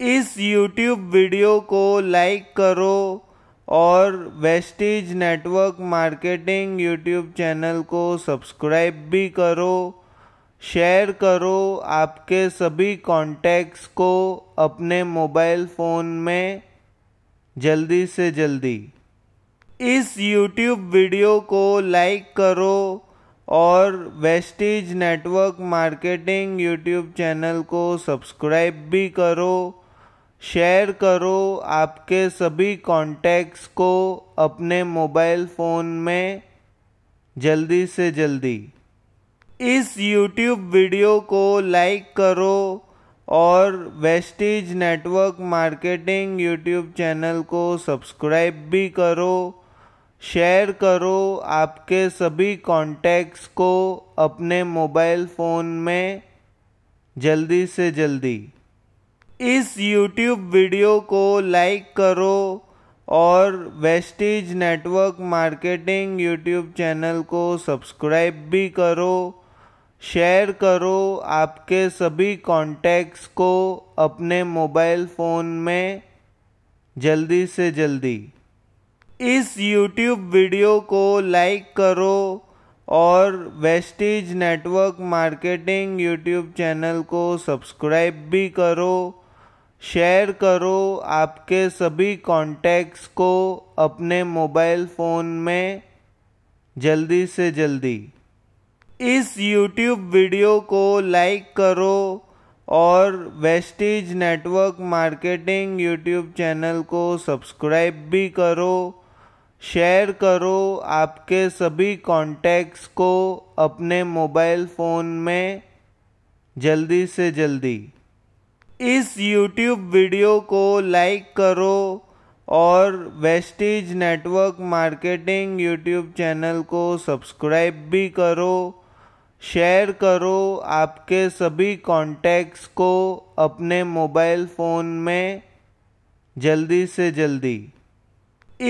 इस YouTube video को like करो और Vestige network marketing YouTube channel को सब्सक्राइब भी करो शेयर करो आपके सभी कॉन्टैक्ट्स को अपने मोबाइल फ़ोन में जल्दी से जल्दी। इस YouTube वीडियो को लाइक करो और Vestige network marketing YouTube channel को सब्सक्राइब भी करो। शेयर करो आपके सभी कॉन्टैक्ट्स को अपने मोबाइल फ़ोन में जल्दी से जल्दी। इस YouTube वीडियो को लाइक करो और Vestige network marketing YouTube channel को सब्सक्राइब भी करो शेयर करो आपके सभी कॉन्टैक्ट्स को अपने मोबाइल फ़ोन में जल्दी से जल्दी। इस YouTube वीडियो को लाइक करो और Vestige network marketing YouTube channel को सब्सक्राइब भी करो शेयर करो आपके सभी कॉन्टैक्ट्स को अपने मोबाइल फ़ोन में जल्दी से जल्दी। इस YouTube वीडियो को लाइक करो और Vestige network marketing YouTube channel को सब्सक्राइब भी करो। शेयर करो आपके सभी कॉन्टैक्ट्स को अपने मोबाइल फ़ोन में जल्दी से जल्दी। इस यूट्यूब वीडियो को लाइक करो और Vestige network marketing YouTube channel को सब्सक्राइब भी करो शेयर करो आपके सभी कॉन्टैक्ट्स को अपने मोबाइल फ़ोन में जल्दी से जल्दी। इस YouTube वीडियो को लाइक करो और Vestige network marketing YouTube channel को सब्सक्राइब भी करो शेयर करो आपके सभी कॉन्टैक्ट्स को अपने मोबाइल फ़ोन में जल्दी से जल्दी।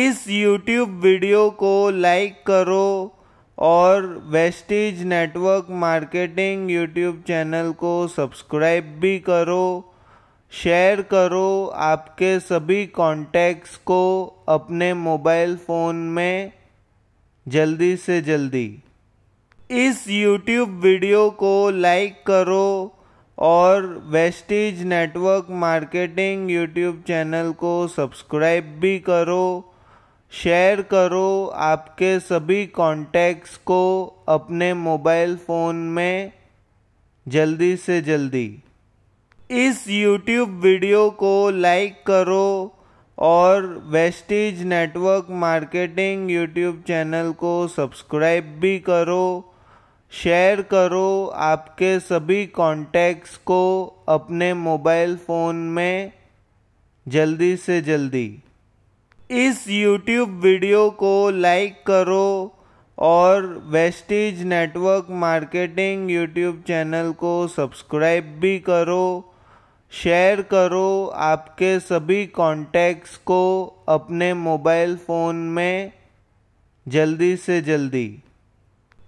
इस YouTube वीडियो को लाइक करो और Vestige network marketing YouTube channel को सब्सक्राइब भी करो। शेयर करो आपके सभी कॉन्टैक्ट्स को अपने मोबाइल फ़ोन में जल्दी से जल्दी। इस यूट्यूब वीडियो को लाइक करो और Vestige network marketing YouTube channel को सब्सक्राइब भी करो शेयर करो आपके सभी कॉन्टैक्ट्स को अपने मोबाइल फ़ोन में जल्दी से जल्दी। इस YouTube वीडियो को लाइक करो और Vestige network marketing YouTube channel को सब्सक्राइब भी करो शेयर करो आपके सभी कॉन्टैक्ट्स को अपने मोबाइल फ़ोन में जल्दी से जल्दी। इस YouTube वीडियो को लाइक करो और Vestige network marketing YouTube channel को सब्सक्राइब भी करो। शेयर करो आपके सभी कॉन्टैक्ट्स को अपने मोबाइल फ़ोन में जल्दी से जल्दी।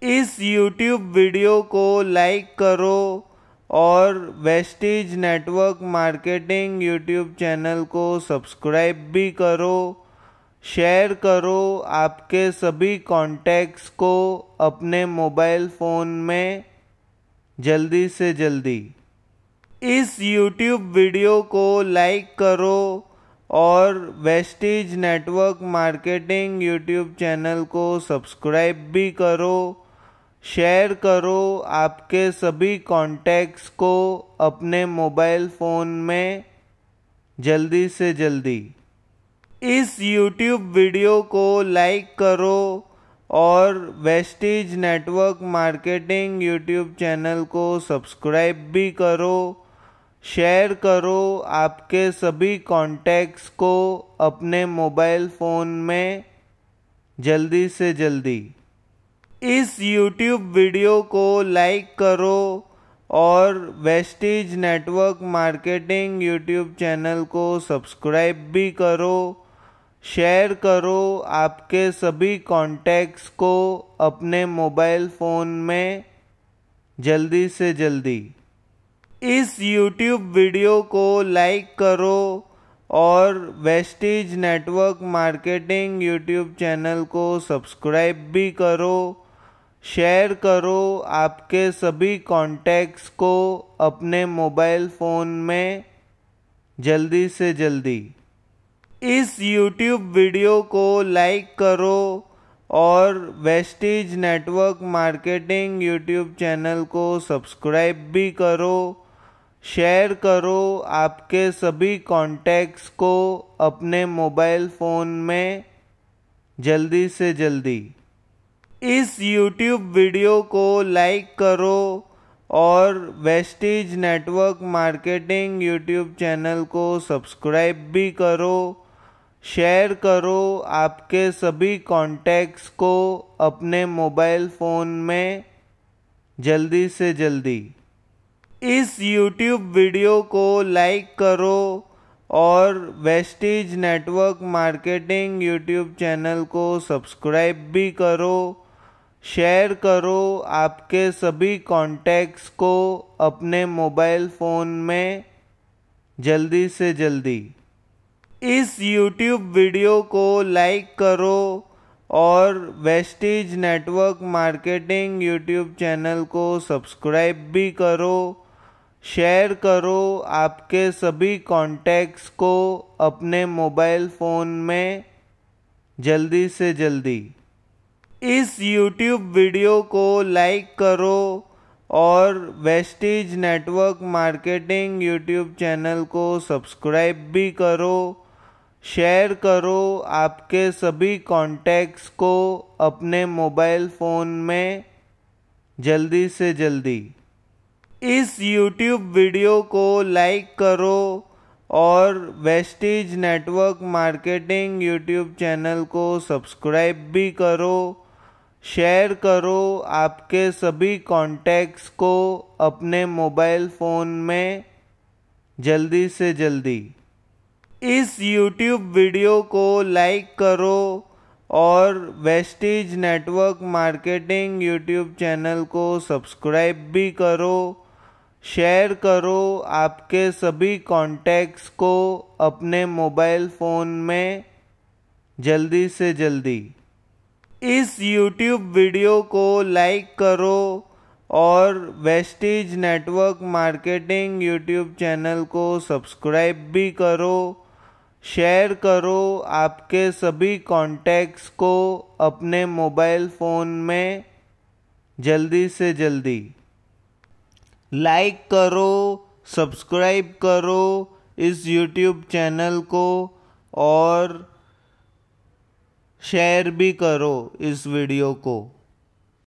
इस यूट्यूब वीडियो को लाइक करो और Vestige network marketing YouTube channel को सब्सक्राइब भी करो शेयर करो आपके सभी कॉन्टैक्ट्स को अपने मोबाइल फ़ोन में जल्दी से जल्दी। इस YouTube वीडियो को लाइक करो और Vestige network marketing YouTube channel को सब्सक्राइब भी करो शेयर करो आपके सभी कॉन्टैक्ट्स को अपने मोबाइल फ़ोन में जल्दी से जल्दी। इस YouTube वीडियो को लाइक करो और Vestige network marketing YouTube channel को सब्सक्राइब भी करो। शेयर करो आपके सभी कॉन्टैक्ट्स को अपने मोबाइल फ़ोन में जल्दी से जल्दी। इस यूट्यूब वीडियो को लाइक करो और Vestige network marketing YouTube channel को सब्सक्राइब भी करो शेयर करो आपके सभी कॉन्टैक्ट्स को अपने मोबाइल फ़ोन में जल्दी से जल्दी। इस YouTube वीडियो को लाइक करो और Vestige network marketing YouTube channel को सब्सक्राइब भी करो शेयर करो आपके सभी कॉन्टैक्ट्स को अपने मोबाइल फ़ोन में जल्दी से जल्दी। इस YouTube वीडियो को लाइक करो और Vestige network marketing YouTube channel को सब्सक्राइब भी करो। शेयर करो आपके सभी कॉन्टैक्ट्स को अपने मोबाइल फ़ोन में जल्दी से जल्दी। इस यूट्यूब वीडियो को लाइक करो और Vestige network marketing YouTube channel को सब्सक्राइब भी करो शेयर करो आपके सभी कॉन्टैक्ट्स को अपने मोबाइल फ़ोन में जल्दी से जल्दी। इस YouTube वीडियो को लाइक करो और Vestige network marketing YouTube channel को सब्सक्राइब भी करो शेयर करो आपके सभी कॉन्टैक्ट्स को अपने मोबाइल फ़ोन में जल्दी से जल्दी। इस YouTube वीडियो को लाइक करो और Vestige network marketing YouTube channel को सब्सक्राइब भी करो शेयर करो आपके सभी कॉन्टैक्ट्स को अपने मोबाइल फ़ोन में जल्दी से जल्दी। इस यूट्यूब वीडियो को लाइक करो और Vestige network marketing YouTube channel को सब्सक्राइब भी करो शेयर करो आपके सभी कॉन्टैक्ट्स को अपने मोबाइल फ़ोन में जल्दी से जल्दी। इस YouTube वीडियो को लाइक करो और Vestige network marketing YouTube channel को सब्सक्राइब भी करो शेयर करो आपके सभी कॉन्टैक्ट्स को अपने मोबाइल फ़ोन में जल्दी से जल्दी। इस YouTube वीडियो को लाइक करो और Vestige network marketing YouTube channel को सब्सक्राइब भी करो। शेयर करो आपके सभी कॉन्टैक्ट्स को अपने मोबाइल फ़ोन में जल्दी से जल्दी। इस यूट्यूब वीडियो को लाइक करो और Vestige network marketing YouTube channel को सब्सक्राइब भी करो शेयर करो आपके सभी कॉन्टैक्ट्स को अपने मोबाइल फ़ोन में जल्दी से जल्दी। लाइक करो, सब्सक्राइब करो इस यूट्यूब चैनल को और शेयर भी करो इस वीडियो को।